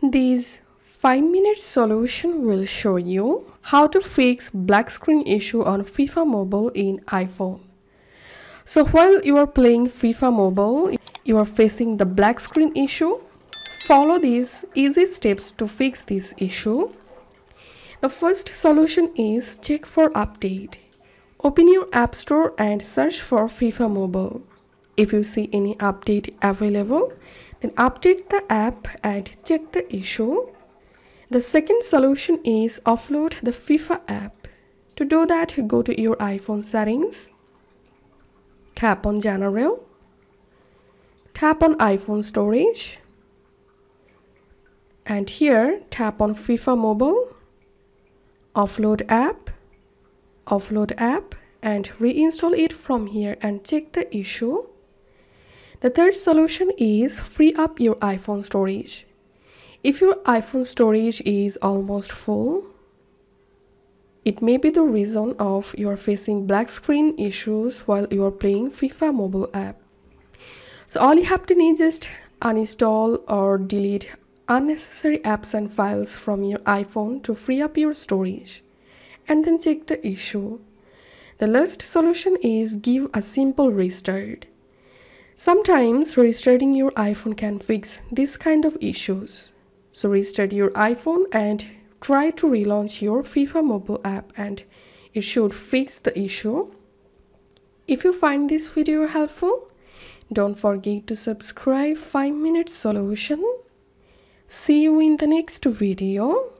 This 5 minute solution will show you how to fix black screen issue on FIFA Mobile in iPhone. So while you are playing FIFA Mobile, you are facing the black screen issue. Follow these easy steps to fix this issue. The first solution is check for update. Open your App Store and search for FIFA Mobile. If you see any update available, then update the app and check the issue. The second solution is offload the FIFA app. To do that, go to your iPhone settings, tap on General, tap on iPhone storage, and here tap on FIFA Mobile, offload app, offload app, and reinstall it from here and check the issue. The third solution is free up your iPhone storage. If your iPhone storage is almost full, it may be the reason of you are facing black screen issues while you are playing FIFA mobile app. So all you have to need is just uninstall or delete unnecessary apps and files from your iPhone to free up your storage and then check the issue. The last solution is give a simple restart. Sometimes restarting your iPhone can fix this kind of issues. So restart your iPhone and try to relaunch your FIFA mobile app and it should fix the issue. If you find this video helpful, don't forget to subscribe 5 minute solution. See you in the next video.